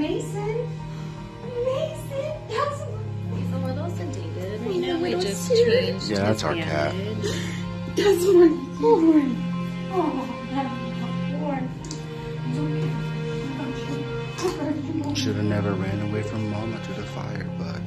Mason. Mason, that's He's a little sedated. You know, we just sedated. changed Yeah, that's our cat. that's my boy. Oh, that's my boy. Should have never ran away from Mama to the fire. but.